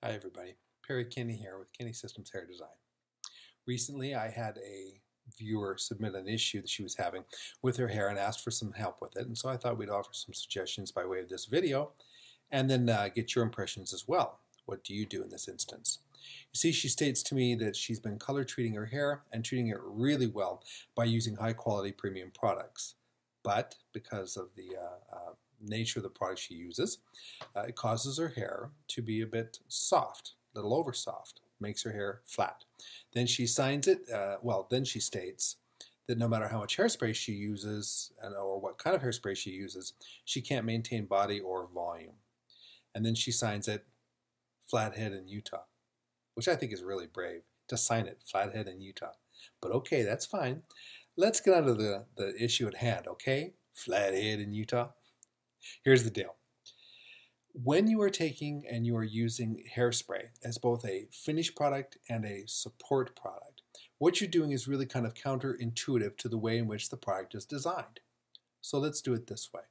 Hi everybody, Perry Kinney here with Kinney Systems Hair Design. Recently I had a viewer submit an issue that she was having with her hair and asked for some help with it and so I thought we'd offer some suggestions by way of this video and then uh, get your impressions as well. What do you do in this instance? You see she states to me that she's been color treating her hair and treating it really well by using high quality premium products but because of the uh, uh, nature of the product she uses, uh, it causes her hair to be a bit soft, a little over soft, makes her hair flat. Then she signs it, uh, well, then she states that no matter how much hairspray she uses and, or what kind of hairspray she uses, she can't maintain body or volume. And then she signs it Flathead in Utah, which I think is really brave to sign it Flathead in Utah. But okay, that's fine. Let's get on to the, the issue at hand, okay? Flathead in Utah. Here's the deal. When you are taking and you are using hairspray as both a finished product and a support product, what you're doing is really kind of counterintuitive to the way in which the product is designed. So let's do it this way.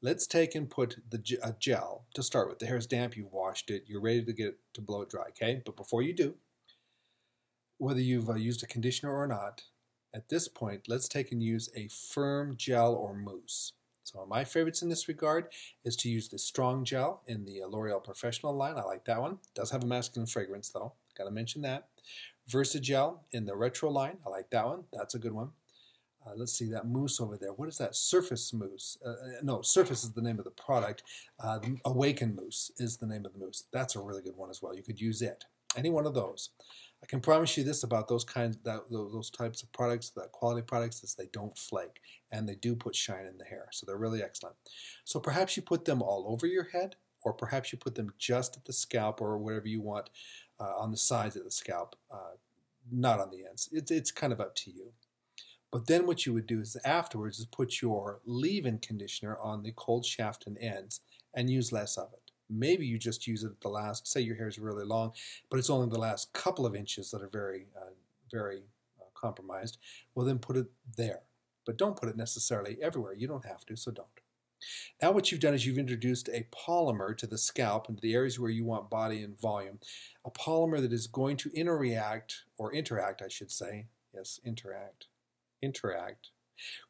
Let's take and put the a gel to start with. The hair is damp, You've washed it, you're ready to get it to blow it dry, okay? But before you do, whether you've uh, used a conditioner or not, at this point, let's take and use a firm gel or mousse. So my favorites in this regard is to use the Strong Gel in the L'Oreal Professional line. I like that one. Does have a masculine fragrance though. Got to mention that. Versa-Gel in the Retro line. I like that one. That's a good one. Uh, let's see that mousse over there. What is that? Surface mousse. Uh, uh no, Surface is the name of the product. Uh, Awaken mousse is the name of the mousse. That's a really good one as well. You could use it. Any one of those. I can promise you this about those kinds, that, those types of products, that quality products, is they don't flake and they do put shine in the hair. So they're really excellent. So perhaps you put them all over your head, or perhaps you put them just at the scalp or whatever you want uh, on the sides of the scalp, uh, not on the ends. It's, it's kind of up to you. But then what you would do is afterwards is put your leave-in conditioner on the cold shaft and ends and use less of it. Maybe you just use it at the last, say your hair is really long, but it's only the last couple of inches that are very, uh, very uh, compromised. Well, then put it there. But don't put it necessarily everywhere. You don't have to, so don't. Now what you've done is you've introduced a polymer to the scalp and to the areas where you want body and volume. A polymer that is going to interact, or interact I should say, yes, interact, interact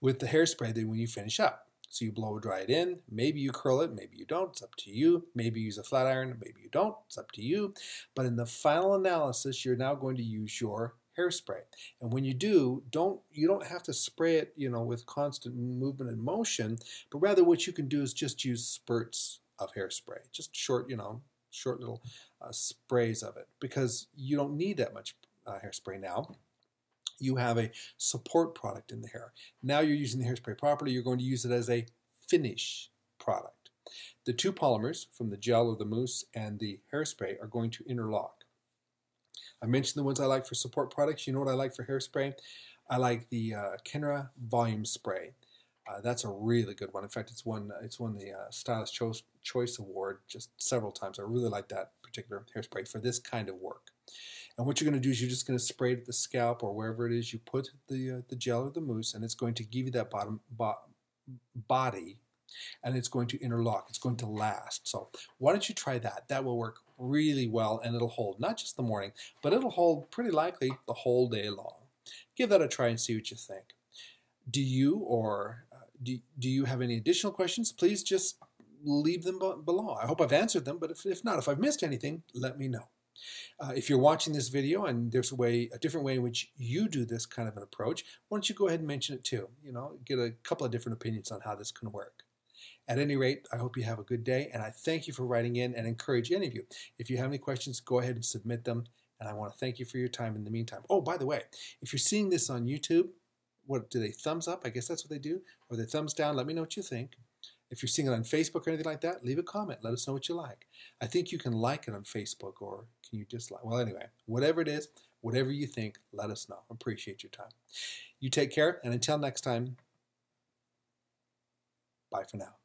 with the hairspray then when you finish up. So you blow dry it in. Maybe you curl it, maybe you don't. It's up to you. Maybe you use a flat iron, maybe you don't. It's up to you. But in the final analysis, you're now going to use your hairspray. And when you do, don't you don't have to spray it, you know, with constant movement and motion, but rather what you can do is just use spurts of hairspray, just short, you know, short little uh, sprays of it, because you don't need that much uh, hairspray now you have a support product in the hair. Now you're using the hairspray properly, you're going to use it as a finish product. The two polymers from the gel or the mousse and the hairspray are going to interlock. I mentioned the ones I like for support products. You know what I like for hairspray? I like the uh, Kenra Volume Spray. Uh, that's a really good one. In fact, it's won it's won the uh, Stylist Choice, Choice Award just several times. I really like that particular hairspray for this kind of work. And what you're going to do is you're just going to spray it at the scalp or wherever it is you put the uh, the gel or the mousse, and it's going to give you that bottom bo body, and it's going to interlock. It's going to last. So why don't you try that? That will work really well, and it'll hold not just the morning, but it'll hold pretty likely the whole day long. Give that a try and see what you think. Do you or uh, do, do you have any additional questions? Please just leave them below. I hope I've answered them, but if, if not, if I've missed anything, let me know. Uh, if you're watching this video and there's a way, a different way in which you do this kind of an approach, why don't you go ahead and mention it too? You know, get a couple of different opinions on how this can work. At any rate, I hope you have a good day, and I thank you for writing in and encourage any of you. If you have any questions, go ahead and submit them, and I want to thank you for your time in the meantime. Oh, by the way, if you're seeing this on YouTube, what do they thumbs up? I guess that's what they do, or they thumbs down. Let me know what you think. If you're seeing it on Facebook or anything like that, leave a comment. Let us know what you like. I think you can like it on Facebook or can you dislike? Well, anyway, whatever it is, whatever you think, let us know. Appreciate your time. You take care, and until next time, bye for now.